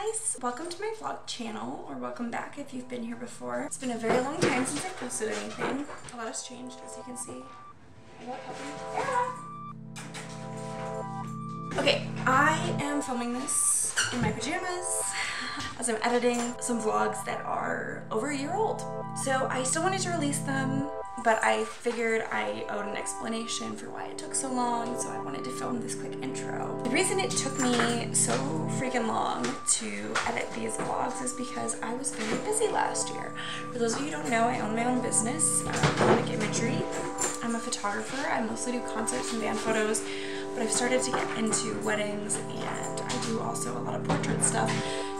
guys! Welcome to my vlog channel, or welcome back if you've been here before. It's been a very long time since I posted anything. A lot has changed, as you can see. Okay, I am filming this in my pajamas as I'm editing some vlogs that are over a year old. So I still wanted to release them but I figured I owed an explanation for why it took so long, so I wanted to film this quick intro. The reason it took me so freaking long to edit these vlogs is because I was very busy last year. For those of you who don't know, I own my own business, uh, Imagery. I'm a photographer. I mostly do concerts and band photos, but I've started to get into weddings and I do also a lot of portrait stuff.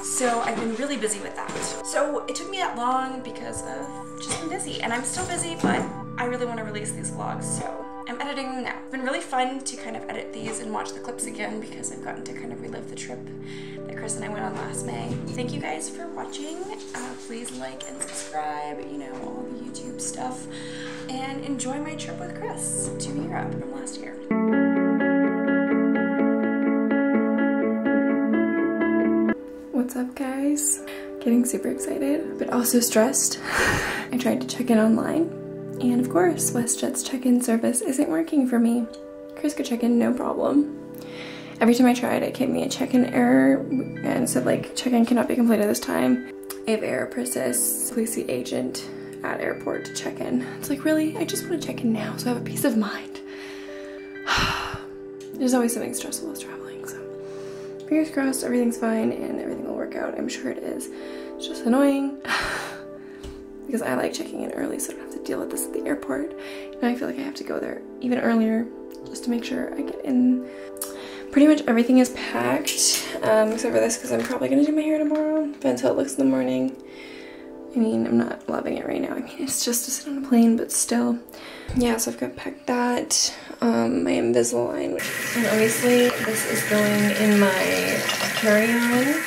So I've been really busy with that. So it took me that long because of just been busy. And I'm still busy, but I really want to release these vlogs, so I'm editing them now. It's been really fun to kind of edit these and watch the clips again because I've gotten to kind of relive the trip that Chris and I went on last May. Thank you guys for watching. Uh, please like and subscribe, you know, all the YouTube stuff. And enjoy my trip with Chris to Europe from last year. Up guys? Getting super excited, but also stressed. I tried to check in online, and of course, WestJet's check-in service isn't working for me. Chris could check in, no problem. Every time I tried, it gave me a check-in error and said like, check-in cannot be completed this time. If error persists, please see agent at airport to check in. It's like, really? I just want to check in now so I have a peace of mind. There's always something stressful with traveling fingers crossed everything's fine and everything will work out. I'm sure it is. It's just annoying because I like checking in early so I don't have to deal with this at the airport. And I feel like I have to go there even earlier just to make sure I get in. Pretty much everything is packed um, except for this because I'm probably going to do my hair tomorrow. Depends how it looks in the morning. I mean, I'm not loving it right now. I mean, it's just to sit on a plane, but still. Yeah, so I've got packed that, um, my Invisalign, and obviously this is going in my carry-on.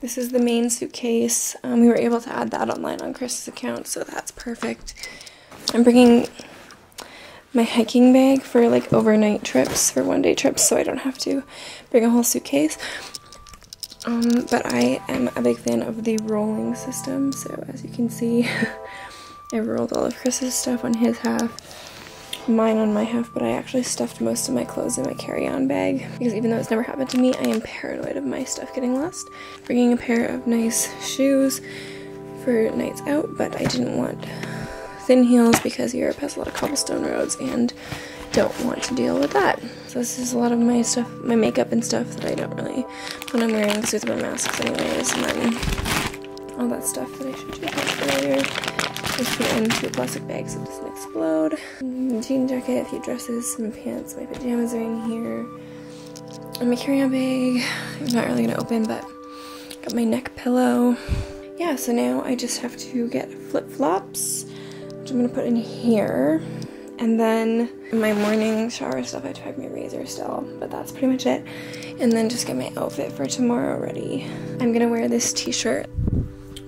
This is the main suitcase. Um, we were able to add that online on Chris's account, so that's perfect. I'm bringing my hiking bag for like overnight trips, for one day trips, so I don't have to bring a whole suitcase. Um, but I am a big fan of the rolling system, so as you can see, I rolled all of Chris's stuff on his half, mine on my half, but I actually stuffed most of my clothes in my carry-on bag, because even though it's never happened to me, I am paranoid of my stuff getting lost. Bringing a pair of nice shoes for nights out, but I didn't want thin heels because Europe has a lot of cobblestone roads, and don't want to deal with that. So this is a lot of my stuff, my makeup and stuff that I don't really, when I'm wearing suitable masks anyways, and then all that stuff that I showed you earlier. Just put into a plastic bag so it doesn't explode. Jean jacket, a few dresses, some pants, my pajamas are in here. And my carry-on bag, I'm not really gonna open, but got my neck pillow. Yeah, so now I just have to get flip-flops, which I'm gonna put in here. And then my morning shower stuff, I tried my razor still, but that's pretty much it. And then just get my outfit for tomorrow ready. I'm gonna wear this t-shirt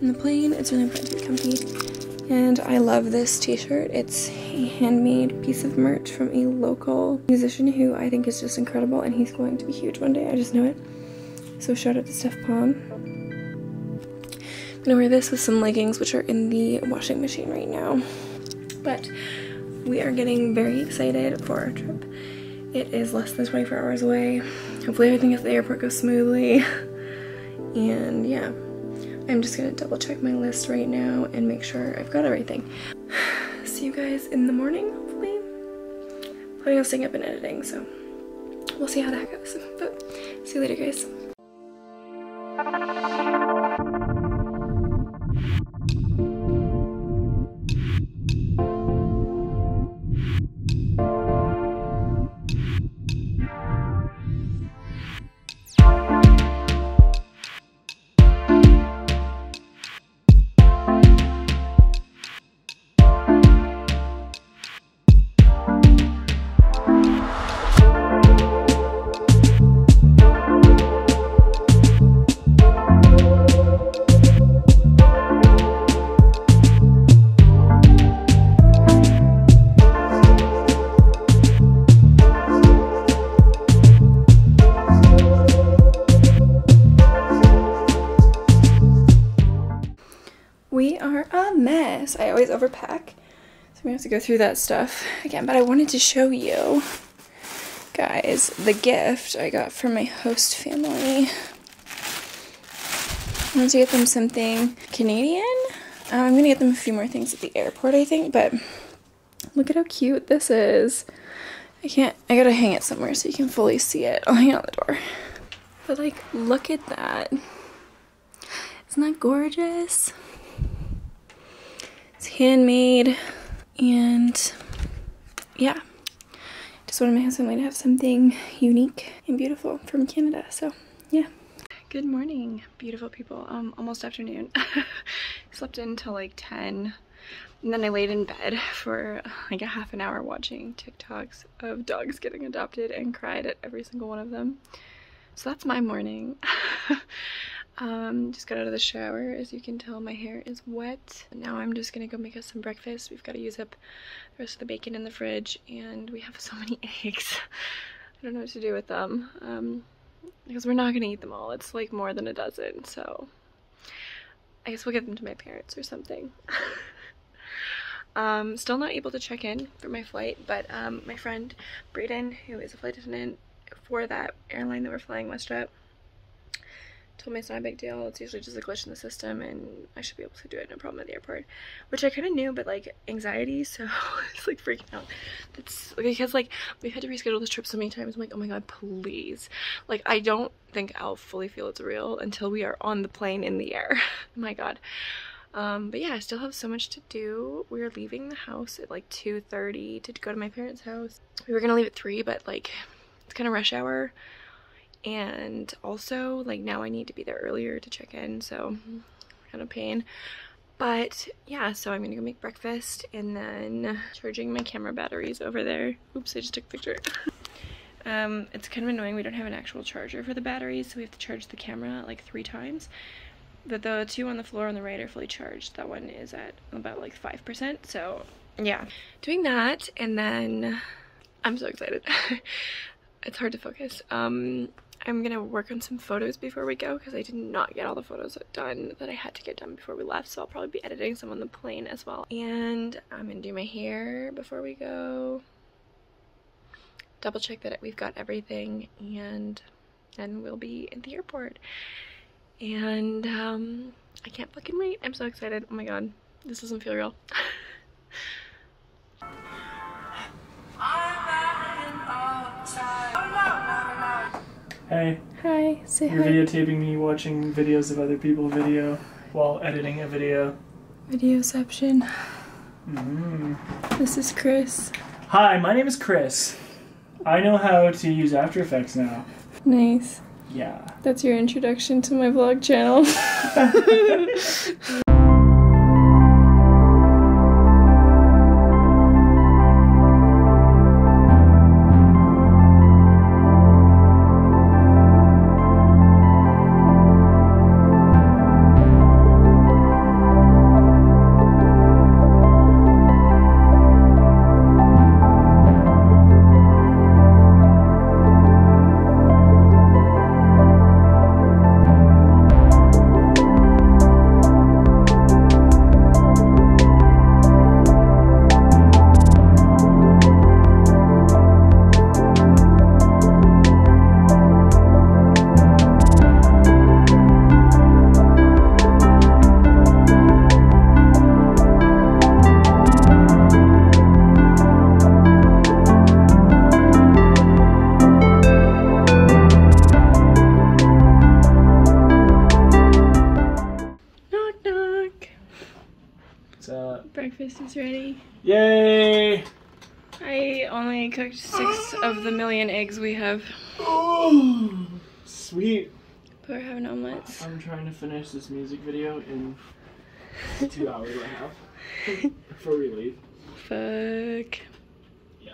on the plane. It's really important to be comfy. And I love this t-shirt. It's a handmade piece of merch from a local musician who I think is just incredible and he's going to be huge one day, I just know it. So shout out to Steph Palm. I'm gonna wear this with some leggings which are in the washing machine right now. But we are getting very excited for our trip. It is less than 24 hours away. Hopefully everything at the airport goes smoothly. And yeah, I'm just gonna double check my list right now and make sure I've got everything. See you guys in the morning, hopefully. Planning on staying up and editing, so we'll see how that goes. But see you later, guys. Always overpack. So we have to go through that stuff again. But I wanted to show you guys the gift I got from my host family. I wanted to get them something Canadian. Um, I'm gonna get them a few more things at the airport, I think, but look at how cute this is. I can't, I gotta hang it somewhere so you can fully see it. I'll hang it on the door. But like, look at that. Isn't that gorgeous? It's handmade and yeah. Just wanted my husband to have something unique and beautiful from Canada. So yeah. Good morning, beautiful people. Um, almost afternoon. Slept in until like 10 and then I laid in bed for like a half an hour watching TikToks of dogs getting adopted and cried at every single one of them. So that's my morning. um, just got out of the shower. As you can tell, my hair is wet. Now I'm just gonna go make us some breakfast. We've got to use up the rest of the bacon in the fridge and we have so many eggs. I don't know what to do with them. Um, because we're not gonna eat them all. It's like more than a dozen, so I guess we'll give them to my parents or something. um, still not able to check in for my flight, but um, my friend Braden, who is a flight attendant for that airline that we're flying, WestJet, told me it's not a big deal. It's usually just a glitch in the system and I should be able to do it no problem at the airport. Which I kind of knew, but like anxiety, so it's like freaking out. That's because like we had to reschedule this trip so many times. I'm like, oh my god, please. Like I don't think I'll fully feel it's real until we are on the plane in the air. my god. Um, but yeah, I still have so much to do. We're leaving the house at like 2.30 to go to my parents' house. We were gonna leave at 3, but like it's kind of rush hour and also like now I need to be there earlier to check in so kind of pain. But yeah so I'm gonna go make breakfast and then charging my camera batteries over there. Oops I just took a picture. Um, it's kind of annoying we don't have an actual charger for the batteries so we have to charge the camera like three times. But the two on the floor on the right are fully charged. That one is at about like five percent so yeah. Doing that and then I'm so excited. It's hard to focus. Um I'm gonna work on some photos before we go because I did not get all the photos done that I had to get done before we left so I'll probably be editing some on the plane as well. And I'm gonna do my hair before we go. Double check that we've got everything and then we'll be in the airport. And um, I can't fucking wait. I'm so excited. Oh my god. This doesn't feel real Hey. Hi, say You're hi. videotaping me watching videos of other people video while editing a video. Videoception. Mm. This is Chris. Hi, my name is Chris. I know how to use After Effects now. Nice. Yeah. That's your introduction to my vlog channel. Breakfast is ready. yay! I only cooked six of the million eggs we have. Oh, sweet. But we're having omelets. I'm trying to finish this music video in two hours and a half before we leave. Fuck. Yeah.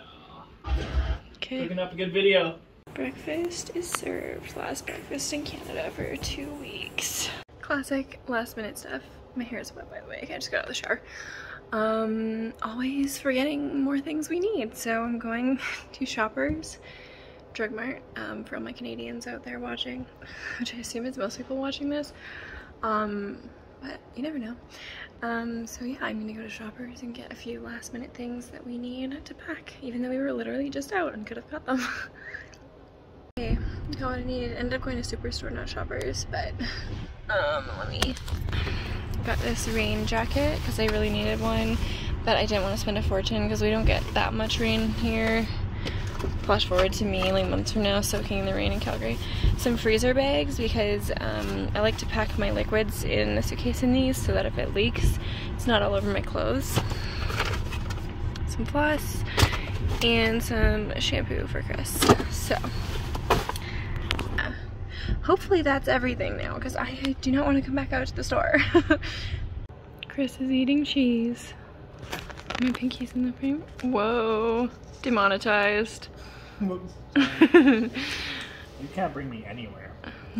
Okay. Cooking up a good video. Breakfast is served. Last breakfast in Canada for two weeks. Classic last minute stuff. My hair is wet by the way. I just got out of the shower. Um, always forgetting more things we need. So I'm going to Shoppers Drug Mart um, for all my Canadians out there watching, which I assume is most people watching this. Um, but you never know. Um, so yeah, I'm gonna go to Shoppers and get a few last minute things that we need to pack, even though we were literally just out and could have got them. okay, got what I needed. Ended up going to Superstore, not Shoppers, but um, let me. Got this rain jacket because I really needed one, but I didn't want to spend a fortune because we don't get that much rain here flash forward to me like months from now soaking in the rain in Calgary. Some freezer bags because um, I like to pack my liquids in the suitcase in these so that if it leaks, it's not all over my clothes. Some floss and some shampoo for Chris. So, hopefully that's everything now because I do not want to come back out to the store. Chris is eating cheese. My pinky's in the frame. Whoa, demonetized. you can't bring me anywhere.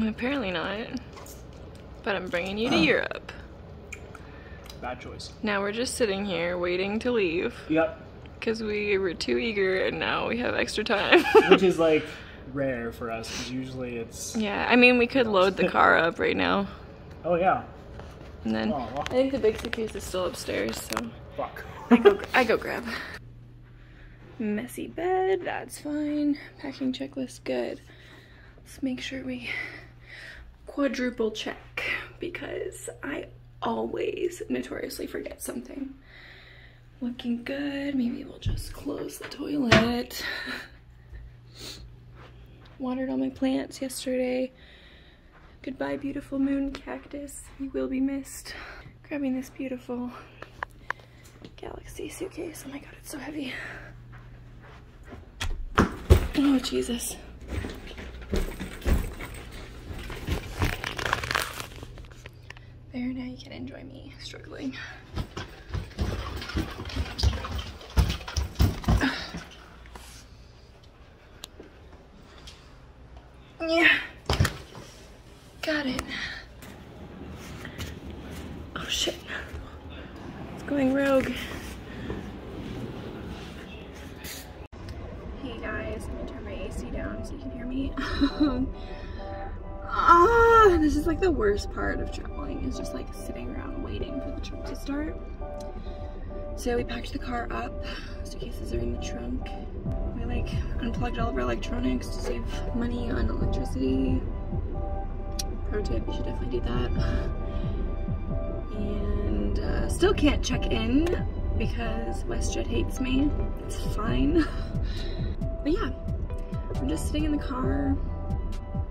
Apparently not. But I'm bringing you to oh. Europe. Bad choice. Now we're just sitting here waiting to leave. Yep. Because we were too eager and now we have extra time. Which is like rare for us because usually it's. Yeah, I mean, we could load the car up right now. Oh, yeah. And then oh, well. I think the big suitcase is still upstairs, so. Fuck. I go, I go grab. Messy bed, that's fine. Packing checklist, good. Let's make sure we quadruple check because I always notoriously forget something. Looking good. Maybe we'll just close the toilet. Watered all my plants yesterday. Goodbye, beautiful moon cactus. You will be missed. Grabbing this beautiful galaxy suitcase. Oh my god, it's so heavy. Oh, Jesus. There, now you can enjoy me struggling. Worst part of traveling is just like sitting around waiting for the trip to start. So we packed the car up, suitcases are in the trunk. We like unplugged all of our electronics to save money on electricity. Pro tip, you should definitely do that. And uh, still can't check in because WestJet hates me. It's fine. but yeah, I'm just sitting in the car,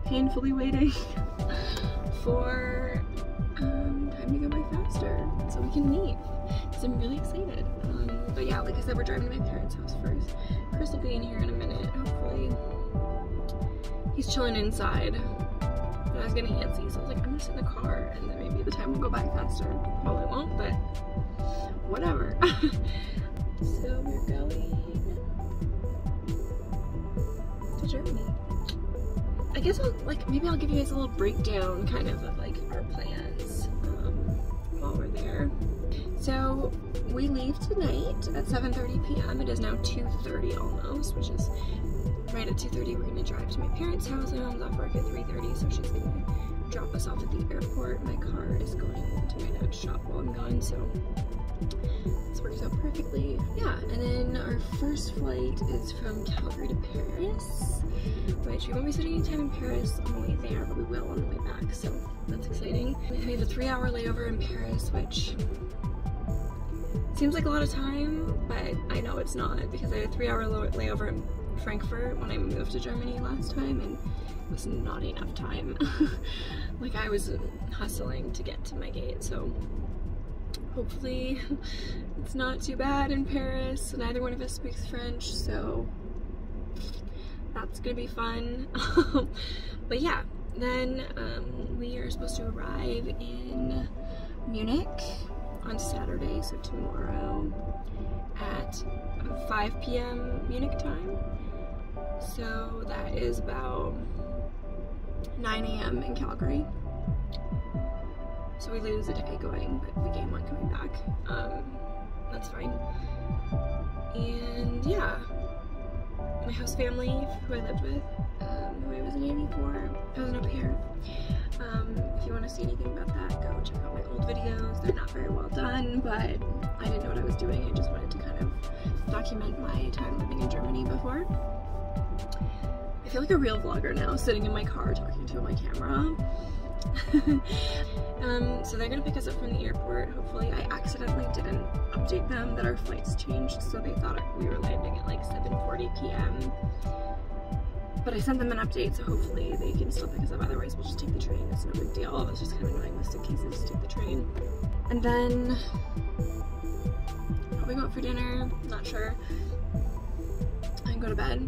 painfully waiting for um, time to go by faster so we can leave because I'm really excited. Um, but yeah, like I said, we're driving to my parents' house first. Chris will be in here in a minute, hopefully. He's chilling inside. I was getting antsy, so I was like, I'm gonna in the car and then maybe the time will go by faster. Probably won't, but whatever. so we're going to Germany. I guess I'll, like, maybe I'll give you guys a little breakdown kind of of like our plans um, while we're there. So we leave tonight at 7.30 p.m. It is now 2.30 almost, which is right at 2.30 we're gonna drive to my parents' house. My mom's off work at 3.30, so she's gonna drop us off at the airport. My car is going to my dad's shop while I'm gone, so this works out perfectly. Yeah, and then our first flight is from Calgary to Paris, which we won't be spending any time in Paris on the way there, but we will on the way back, so that's exciting. We have a three hour layover in Paris, which seems like a lot of time, but I know it's not because I had a three hour layover in Frankfurt when I moved to Germany last time, and it was not enough time. like I was hustling to get to my gate, so hopefully it's not too bad in Paris. Neither one of us speaks French, so that's gonna be fun. but yeah, then um, we are supposed to arrive in Munich on Saturday, so tomorrow at 5 p.m. Munich time. So that is about 9 a.m. in Calgary. So we lose a day going, but we gain one coming back. Um, that's fine. And yeah, my house family, who I lived with, um, who I was a nanny for, I was an au pair. Um, if you want to see anything about that, go check out my old videos. They're not very well done, but I didn't know what I was doing. I just wanted to kind of document my time living in Germany before. I feel like a real vlogger now, sitting in my car talking to my camera. um, so they're gonna pick us up from the airport. Hopefully, I accidentally didn't update them that our flights changed, so they thought we were landing at like 7:40 p.m. But I sent them an update, so hopefully they can still pick us up. Otherwise, we'll just take the train. It's no big deal. It's just kind of annoying just I just take the train. And then probably go out for dinner. Not sure. And go to bed.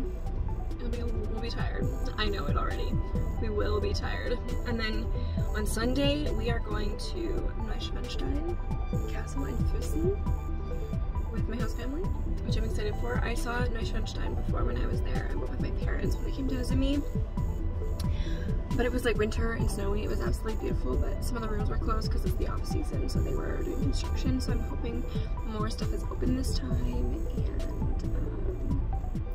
It'll we'll be tired. I know it already. We will be tired. And then on Sunday, we are going to Neuschwanstein Castle in Füssen with my host family, which I'm excited for. I saw Neuschwanstein before when I was there. I went with my parents when they came to visit me. But it was like winter and snowy. It was absolutely beautiful, but some of the rooms were closed because it's the off season, so they were doing construction. So I'm hoping more stuff is open this time and um,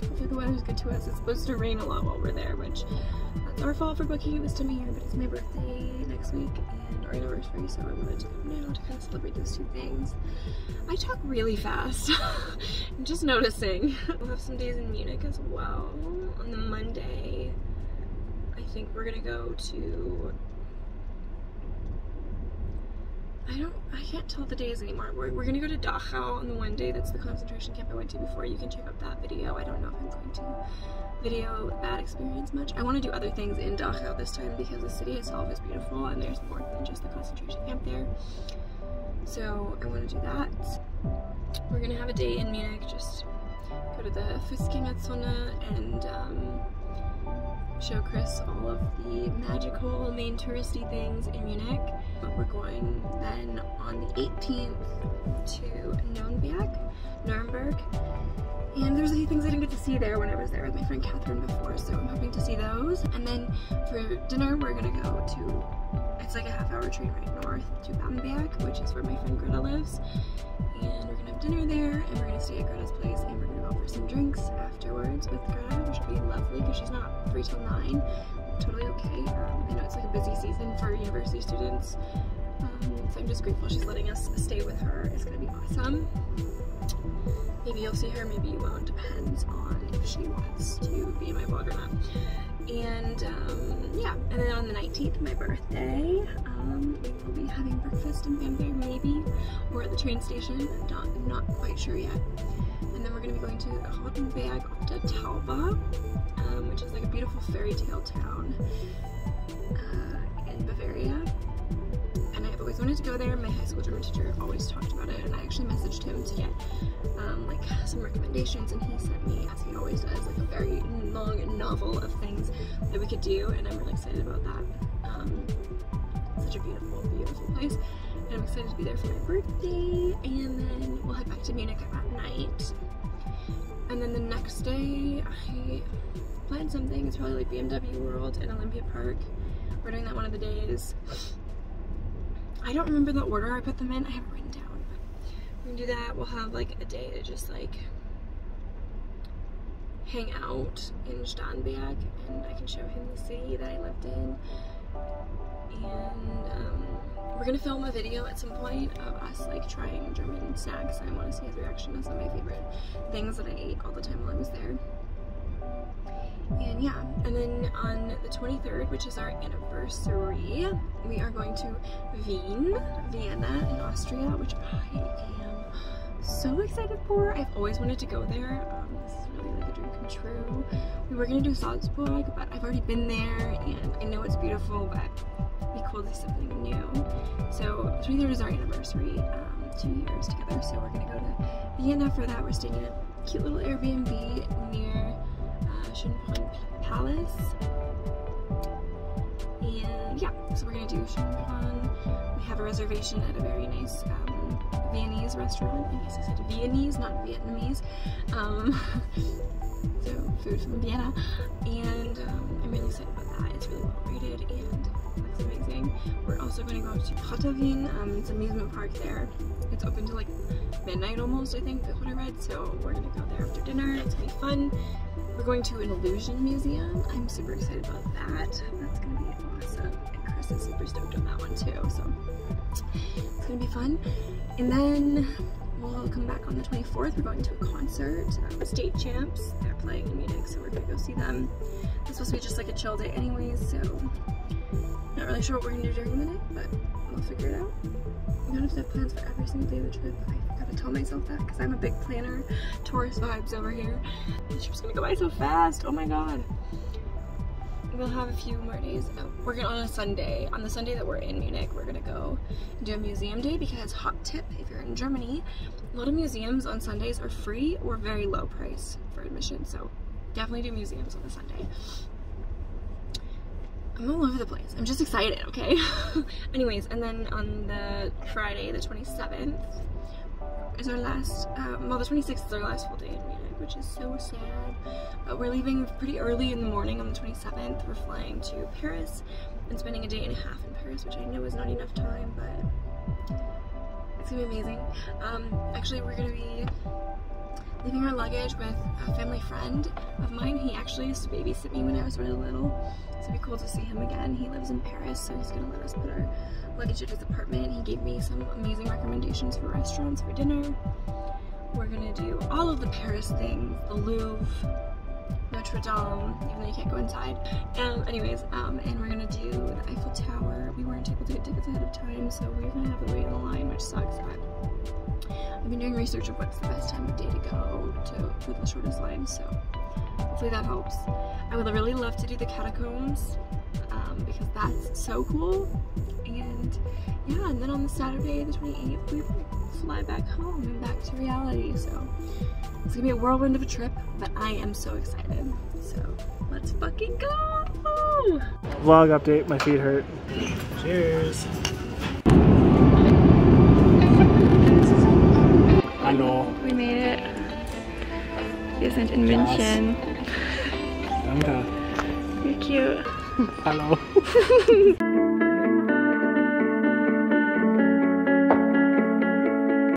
hopefully the weather's good to us. It's supposed to rain a lot while we're there, which that's our fault for booking it this time of year, but it's my birthday next week and our anniversary, so I wanted to come now to kind of celebrate those two things. I talk really fast. I'm just noticing. We'll have some days in Munich as well. On the Monday, I think we're gonna go to I don't, I can't tell the days anymore. We're, we're gonna go to Dachau on the one day that's the concentration camp I went to before. You can check out that video. I don't know if I'm going to video that experience much. I want to do other things in Dachau this time because the city itself is beautiful and there's more than just the concentration camp there. So I want to do that. We're gonna have a day in Munich, just go to the Fußgängerzone and um, show Chris all of the magical main touristy things in Munich. We're going then on the 18th to Nürnberg, Nuremberg. And there's a few things I didn't get to see there when I was there with my friend Catherine before, so I'm hoping to see those. And then for dinner, we're gonna go to, it's like a half hour train right north to Bamberg, which is where my friend Greta lives. And we're gonna have dinner there, and we're gonna stay at Greta's place, and we're gonna go for some drinks afterwards with Greta, which will be lovely because she's not free till 9. Totally okay. Um, I know it's like a busy season for university students, um, so I'm just grateful she's letting us stay with her. It's gonna be awesome. Maybe you'll see her, maybe you won't. Depends on if she wants to be in my vlog or not. And um, yeah, and then on the 19th, my birthday, um, we will be having breakfast in Bamberg maybe, or at the train station. Not, not quite sure yet. And then we're gonna be going to Rothenburg auf der Tauber, um, which is like a beautiful fairy tale town uh, in Bavaria. And I've always wanted to go there. My high school German teacher always talked about it, and I actually messaged him to get um, like some recommendations, and he sent me, as he always does, like a very long novel of things that we could do, and I'm really excited about that. Um, such a beautiful, beautiful place, and I'm excited to be there for my birthday, and then we'll head back to Munich at night. And then the next day, I planned something. It's probably like BMW World and Olympia Park. We're doing that one of the days. I don't remember the order I put them in. I have it written down. We're gonna do that. We'll have like a day to just like hang out in Starnberg and I can show him the city that I lived in. And um, we're gonna film a video at some point of us like trying German snacks. I want to see his reaction to some of my favorite things that I ate all the time while I was there. And yeah, and then on the 23rd, which is our anniversary, we are going to Wien, Vienna in Austria, which I am so excited for. I've always wanted to go there. Um, this is really like a dream come true. We were gonna do Salzburg, but I've already been there and I know it's beautiful, but new. So 23rd is our anniversary, um, two years together. So we're gonna go to Vienna for that. We're staying in a cute little Airbnb near uh, Schönbrunn Palace. And yeah, so we're gonna do Schönbrunn. We have a reservation at a very nice um, Viennese restaurant. I guess I said Viennese, not Vietnamese. Um, so food from Vienna, and um, I'm really excited about that. It's really well rated and looks amazing. We're also going to go to Potavin. Um, it's an amusement park there. It's open to like midnight almost, I think, that's what I read. So we're gonna go there after dinner. It's gonna be fun. We're going to an illusion museum. I'm super excited about that. That's gonna be awesome. And Chris is super stoked on that one too. So it's it's gonna be fun. And then we'll come back on the 24th. We're going to a concert, uh, State Champs. They're playing in Munich, so we're gonna go see them. It's supposed to be just like a chill day anyways, so not really sure what we're gonna do during the day, but we'll figure it out. We don't have to have plans for every single day of the trip. I gotta tell myself that because I'm a big planner. Tourist vibes over here. The trip's gonna go by so fast. Oh my god. We'll have a few more days. Oh, we're gonna on a Sunday. On the Sunday that we're in Munich, we're gonna go do a museum day because hot tip, if you're in Germany, a lot of museums on Sundays are free or very low price for admission. So definitely do museums on a Sunday. I'm all over the place. I'm just excited, okay? Anyways, and then on the Friday, the 27th, is our last, um, well, the 26th is our last full day in Munich, which is so sad. But we're leaving pretty early in the morning on the 27th. We're flying to Paris and spending a day and a half in Paris, which I know is not enough time, but it's gonna be amazing. Um, actually, we're gonna be leaving our luggage with a family friend of mine. He actually used to babysit me when I was really little. So it'd be cool to see him again. He lives in Paris, so he's gonna let us put our luggage at his apartment. He gave me some amazing recommendations for restaurants for dinner. We're gonna do all of the Paris things, the Louvre, Notre Dame, even though you can't go inside. Um, anyways, um, and we're gonna do the Eiffel Tower. We weren't able to get tickets ahead of time, so we're gonna have to wait in the line, which sucks, but I've been doing research of what's the best time of day to go to for the shortest line, so hopefully that helps. I would really love to do the catacombs um, because that's so cool. And yeah, and then on the Saturday, the 28th, we fly back home and back to reality. So it's gonna be a whirlwind of a trip, but I am so excited. So let's fucking go! Vlog update, my feet hurt. Cheers. Hallo. We made it. Wir sind in München. Danke. You're cute. Hallo.